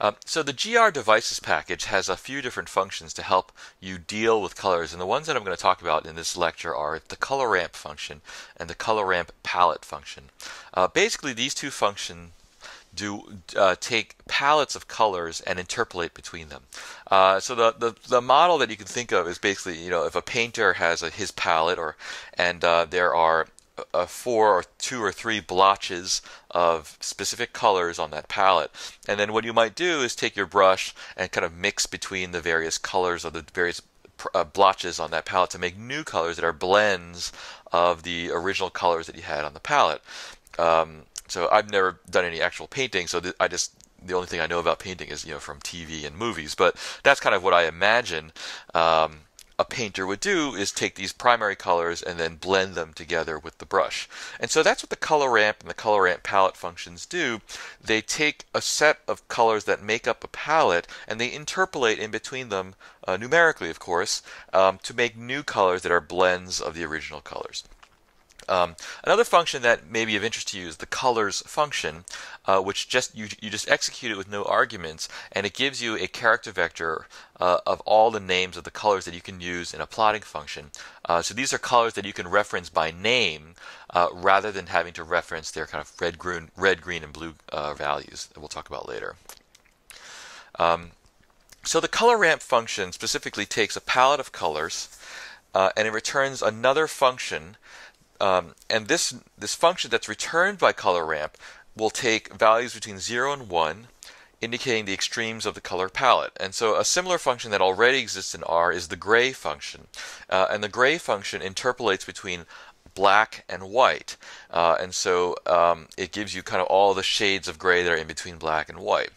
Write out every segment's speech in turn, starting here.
Uh, so the grDevices package has a few different functions to help you deal with colors, and the ones that I'm going to talk about in this lecture are the color ramp function and the color ramp palette function. Uh, basically, these two functions do uh, take palettes of colors and interpolate between them. Uh, so the, the, the model that you can think of is basically you know if a painter has a, his palette or and uh, there are uh, four or two or three blotches of specific colors on that palette. And then what you might do is take your brush and kind of mix between the various colors of the various uh, blotches on that palette to make new colors that are blends of the original colors that you had on the palette. Um, so I've never done any actual painting, so I just the only thing I know about painting is you know from TV and movies. But that's kind of what I imagine um, a painter would do is take these primary colors and then blend them together with the brush. And so that's what the color ramp and the color ramp palette functions do. They take a set of colors that make up a palette and they interpolate in between them, uh, numerically of course, um, to make new colors that are blends of the original colors. Um, another function that may be of interest to you is the colors function, uh, which just you, you just execute it with no arguments, and it gives you a character vector uh, of all the names of the colors that you can use in a plotting function. Uh, so these are colors that you can reference by name uh, rather than having to reference their kind of red, green, red, green, and blue uh, values that we'll talk about later. Um, so the color ramp function specifically takes a palette of colors uh, and it returns another function um, and this, this function that's returned by color ramp will take values between 0 and 1, indicating the extremes of the color palette. And so a similar function that already exists in R is the gray function. Uh, and the gray function interpolates between black and white. Uh, and so um, it gives you kind of all the shades of gray that are in between black and white.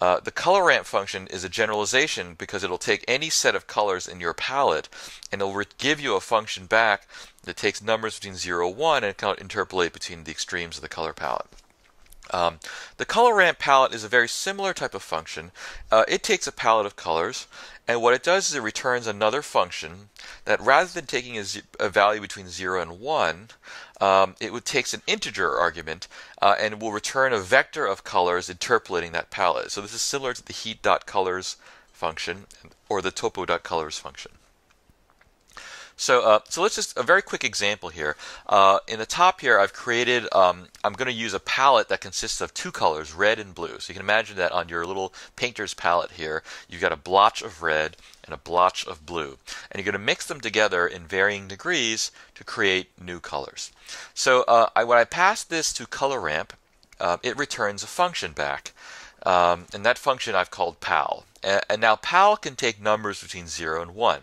Uh, the color ramp function is a generalization because it'll take any set of colors in your palette and it'll give you a function back that takes numbers between 0 and 1 and can interpolate between the extremes of the color palette. Um, the color ramp palette is a very similar type of function. Uh, it takes a palette of colors, and what it does is it returns another function that rather than taking a, a value between 0 and 1, um, it takes an integer argument uh, and will return a vector of colors interpolating that palette. So this is similar to the heat.colors function or the topo.colors function. So, uh, so let's just a very quick example here. Uh, in the top here, I've created. Um, I'm going to use a palette that consists of two colors, red and blue. So you can imagine that on your little painter's palette here, you've got a blotch of red and a blotch of blue, and you're going to mix them together in varying degrees to create new colors. So uh, I, when I pass this to color ramp, uh, it returns a function back. Um, and that function I've called pal. And, and now pal can take numbers between 0 and 1.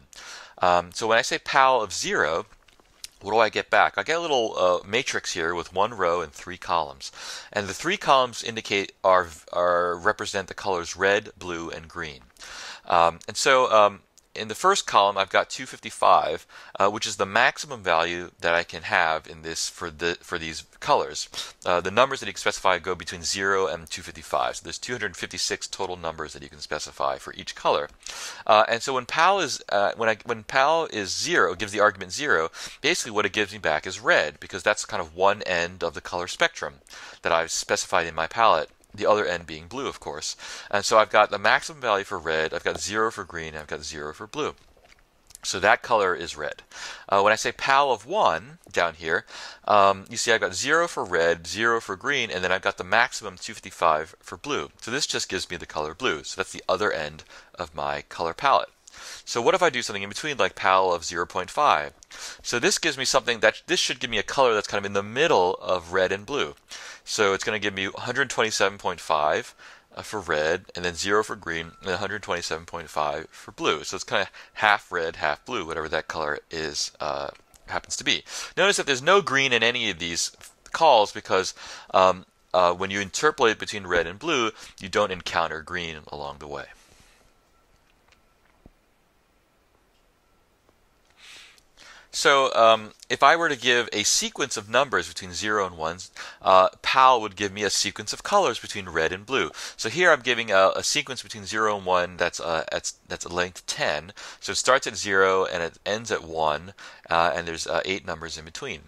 Um, so when I say pal of 0, what do I get back? I get a little uh, matrix here with one row and three columns. And the three columns indicate are, are represent the colors red, blue, and green. Um, and so um, in the first column, I've got 255, uh, which is the maximum value that I can have in this for the for these colors. Uh, the numbers that you can specify go between 0 and 255. So there's 256 total numbers that you can specify for each color. Uh, and so when pal is uh, when I when pal is 0, gives the argument 0, basically what it gives me back is red because that's kind of one end of the color spectrum that I've specified in my palette the other end being blue, of course. And so I've got the maximum value for red, I've got zero for green, I've got zero for blue. So that color is red. Uh, when I say pal of 1 down here, um, you see I've got 0 for red, 0 for green, and then I've got the maximum 255 for blue. So this just gives me the color blue. So that's the other end of my color palette. So what if I do something in between, like pal of 0.5? So this gives me something that, this should give me a color that's kind of in the middle of red and blue. So it's going to give me 127.5 uh, for red, and then 0 for green, and 127.5 for blue. So it's kind of half red, half blue, whatever that color is uh, happens to be. Notice that there's no green in any of these calls because um, uh, when you interpolate between red and blue, you don't encounter green along the way. So um, if I were to give a sequence of numbers between 0 and 1, uh, PAL would give me a sequence of colors between red and blue. So here I'm giving a, a sequence between 0 and 1 that's, uh, that's, that's a length 10. So it starts at 0 and it ends at 1, uh, and there's uh, 8 numbers in between.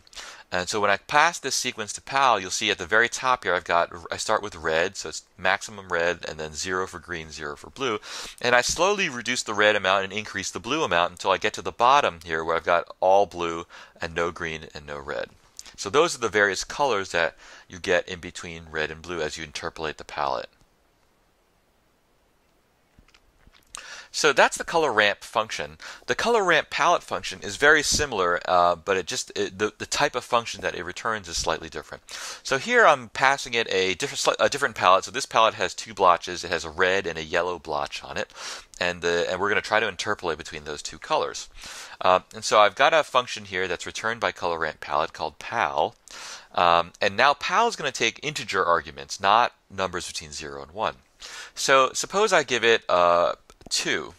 And so when I pass this sequence to PAL, you'll see at the very top here, I've got, I start with red, so it's maximum red, and then zero for green, zero for blue. And I slowly reduce the red amount and increase the blue amount until I get to the bottom here where I've got all blue and no green and no red. So those are the various colors that you get in between red and blue as you interpolate the palette. So that's the color ramp function. The color ramp palette function is very similar, uh, but it just it, the the type of function that it returns is slightly different. So here I'm passing it a different a different palette. So this palette has two blotches. It has a red and a yellow blotch on it, and the, and we're going to try to interpolate between those two colors. Uh, and so I've got a function here that's returned by color ramp palette called pal. Um, and now pal is going to take integer arguments, not numbers between 0 and 1. So suppose I give it uh, 2.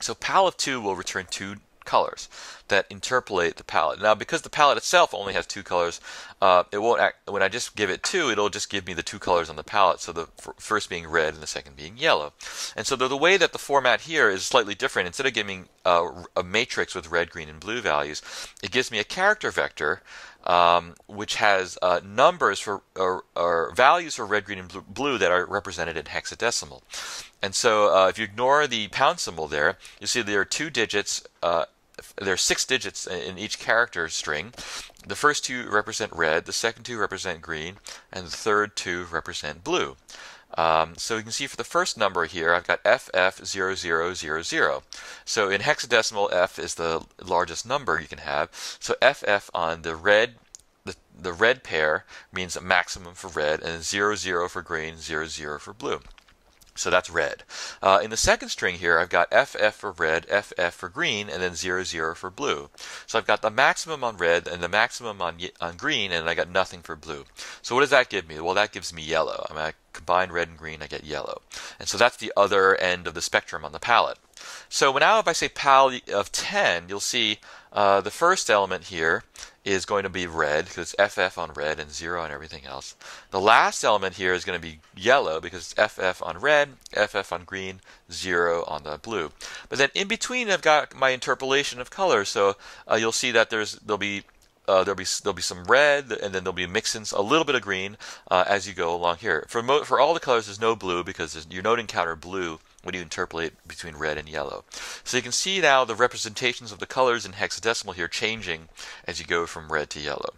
So pal of 2 will return two colors that interpolate the palette. Now, because the palette itself only has two colors, uh, it won't act, when I just give it two, it'll just give me the two colors on the palette. So the first being red and the second being yellow. And so the, the way that the format here is slightly different. Instead of giving uh, a matrix with red, green, and blue values, it gives me a character vector um, which has uh, numbers for or, or, values for red, green, and blue that are represented in hexadecimal. And so, uh, if you ignore the pound symbol there, you see there are two digits. Uh, there are six digits in each character string. The first two represent red, the second two represent green, and the third two represent blue. Um, so you can see for the first number here, I've got FF0000. So in hexadecimal, F is the largest number you can have. So FF on the red the, the red pair means a maximum for red, and 00 for green, 00 for blue. So that's red. Uh, in the second string here, I've got FF for red, FF for green, and then 00 0 for blue. So I've got the maximum on red and the maximum on, on green, and I got nothing for blue. So what does that give me? Well, that gives me yellow. I mean, I combine red and green, I get yellow. And so that's the other end of the spectrum on the palette. So now if I say pal of 10, you'll see uh, the first element here is going to be red because it's FF on red and 0 on everything else. The last element here is going to be yellow because it's FF on red, FF on green, 0 on the blue. But then in between I've got my interpolation of colors. So uh, you'll see that there's there'll be uh, there'll be there'll be some red, and then there'll be mixing a little bit of green uh, as you go along here. For for all the colors, there's no blue because you don't encounter blue when you interpolate between red and yellow. So you can see now the representations of the colors in hexadecimal here changing as you go from red to yellow.